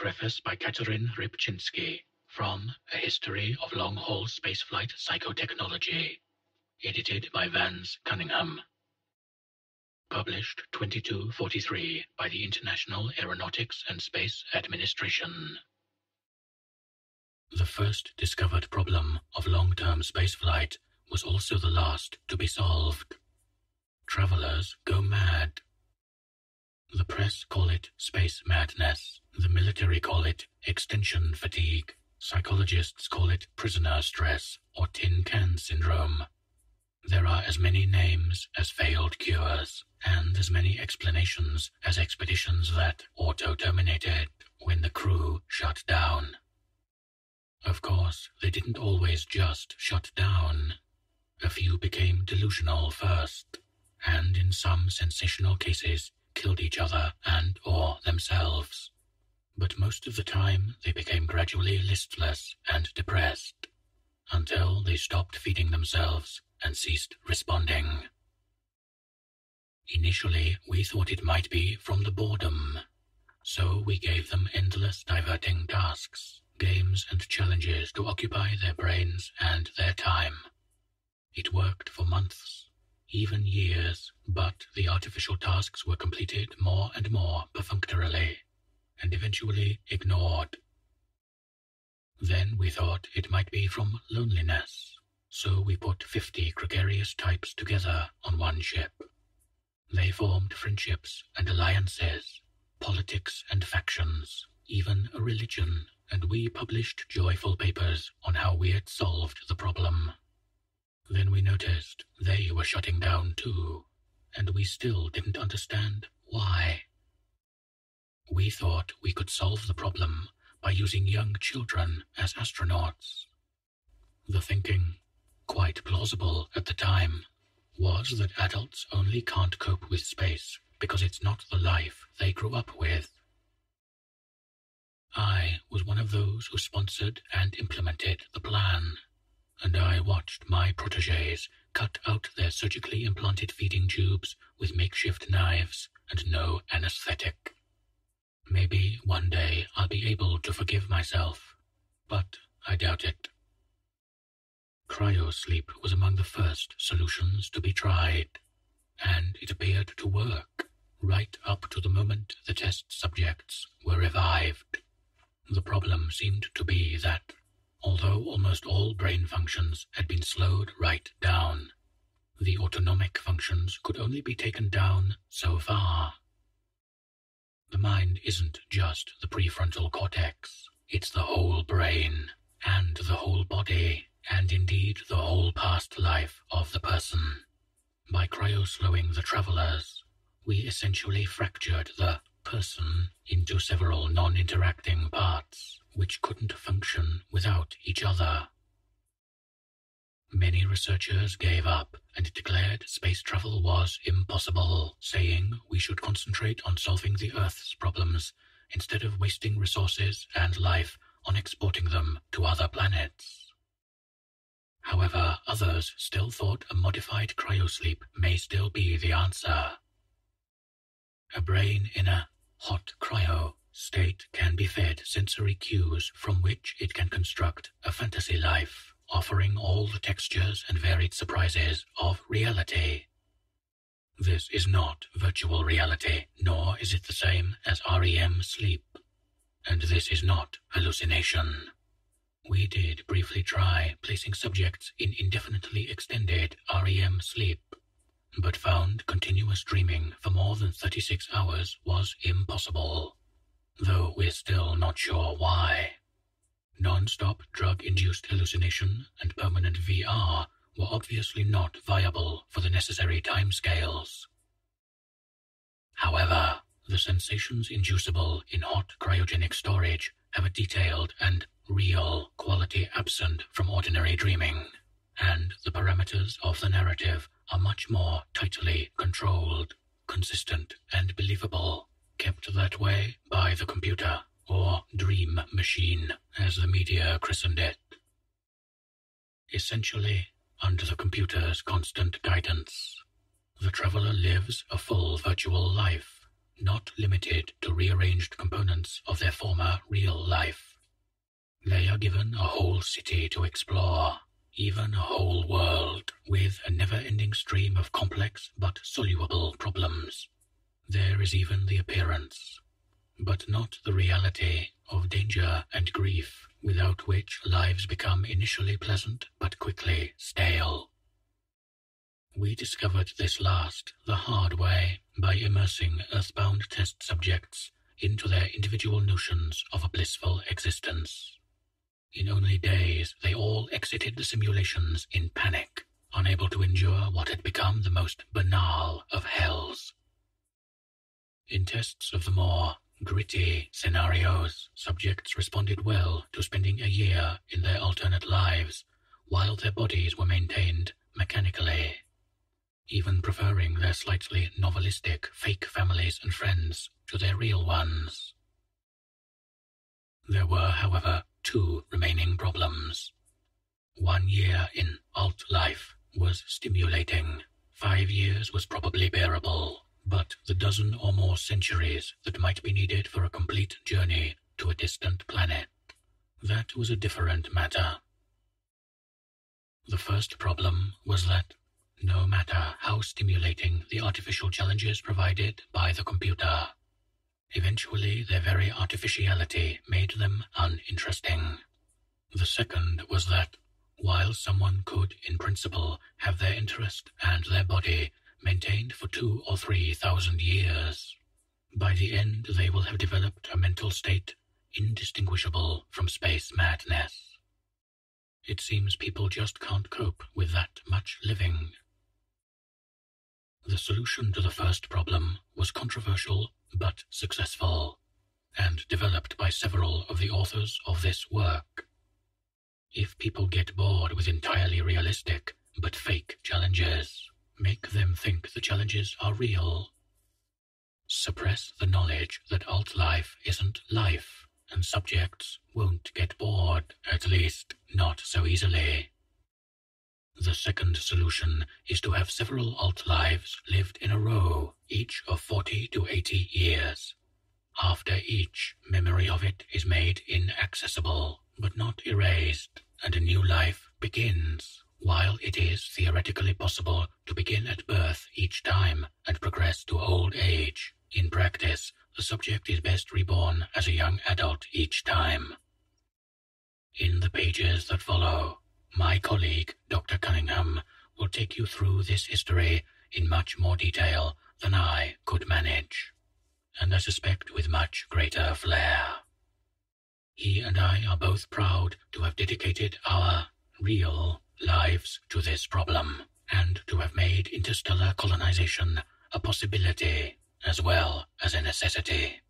Preface by Katerin Rybczynski from A History of Long-Haul Spaceflight Psychotechnology. Edited by Vance Cunningham. Published 2243 by the International Aeronautics and Space Administration. The first discovered problem of long-term spaceflight was also the last to be solved. Travelers go mad. The press call it space madness. The military call it extension fatigue. Psychologists call it prisoner stress or tin can syndrome. There are as many names as failed cures, and as many explanations as expeditions that auto-terminated when the crew shut down. Of course, they didn't always just shut down. A few became delusional first, and in some sensational cases killed each other and or themselves. But most of the time they became gradually listless and depressed, until they stopped feeding themselves and ceased responding. Initially, we thought it might be from the boredom, so we gave them endless diverting tasks, games and challenges to occupy their brains and their time. It worked for months, even years, but the artificial tasks were completed more and more perfunctorily, and eventually ignored. Then we thought it might be from loneliness, so we put fifty gregarious types together on one ship. They formed friendships and alliances, politics and factions, even a religion, and we published joyful papers on how we had solved the problem. Then we noticed they were shutting down too, and we still didn't understand why. We thought we could solve the problem by using young children as astronauts. The thinking, quite plausible at the time, was that adults only can't cope with space because it's not the life they grew up with. I was one of those who sponsored and implemented the plan and I watched my proteges cut out their surgically implanted feeding tubes with makeshift knives and no anesthetic. Maybe one day I'll be able to forgive myself, but I doubt it. Cryosleep was among the first solutions to be tried, and it appeared to work right up to the moment the test subjects were revived. The problem seemed to be that Although almost all brain functions had been slowed right down, the autonomic functions could only be taken down so far. The mind isn't just the prefrontal cortex, it's the whole brain, and the whole body, and indeed the whole past life of the person. By cryo-slowing the travelers, we essentially fractured the person into several non-interacting parts which couldn't function without each other. Many researchers gave up and declared space travel was impossible, saying we should concentrate on solving the Earth's problems instead of wasting resources and life on exporting them to other planets. However, others still thought a modified cryosleep may still be the answer. A brain in a hot cryo state can be fed sensory cues from which it can construct a fantasy life, offering all the textures and varied surprises of reality. This is not virtual reality, nor is it the same as REM sleep. And this is not hallucination. We did briefly try placing subjects in indefinitely extended REM sleep, but found continuous dreaming for more than 36 hours was impossible though we're still not sure why. Non-stop drug-induced hallucination and permanent VR were obviously not viable for the necessary timescales. However, the sensations inducible in hot cryogenic storage have a detailed and real quality absent from ordinary dreaming, and the parameters of the narrative are much more tightly controlled, consistent, and believable kept that way by the computer, or dream machine, as the media christened it. Essentially, under the computer's constant guidance, the traveler lives a full virtual life, not limited to rearranged components of their former real life. They are given a whole city to explore, even a whole world, with a never-ending stream of complex but soluble problems. There is even the appearance, but not the reality, of danger and grief, without which lives become initially pleasant but quickly stale. We discovered this last the hard way by immersing earthbound test subjects into their individual notions of a blissful existence. In only days, they all exited the simulations in panic, unable to endure what had become the most banal of hells. In tests of the more gritty scenarios, subjects responded well to spending a year in their alternate lives while their bodies were maintained mechanically, even preferring their slightly novelistic fake families and friends to their real ones. There were, however, two remaining problems. One year in alt life was stimulating. Five years was probably bearable, but the dozen or more centuries that might be needed for a complete journey to a distant planet, that was a different matter. The first problem was that no matter how stimulating the artificial challenges provided by the computer, Eventually, their very artificiality made them uninteresting. The second was that, while someone could, in principle, have their interest and their body maintained for two or three thousand years, by the end they will have developed a mental state indistinguishable from space madness. It seems people just can't cope with that much living. The solution to the first problem was controversial but successful, and developed by several of the authors of this work. If people get bored with entirely realistic but fake challenges, make them think the challenges are real. Suppress the knowledge that alt life isn't life, and subjects won't get bored, at least not so easily. The second solution is to have several alt lives lived in a row, each of 40 to 80 years. After each, memory of it is made inaccessible, but not erased, and a new life begins. While it is theoretically possible to begin at birth each time and progress to old age, in practice, the subject is best reborn as a young adult each time. In the pages that follow, my colleague, Dr. Cunningham, will take you through this history in much more detail than I could manage, and I suspect with much greater flair. He and I are both proud to have dedicated our real lives to this problem, and to have made interstellar colonization a possibility as well as a necessity.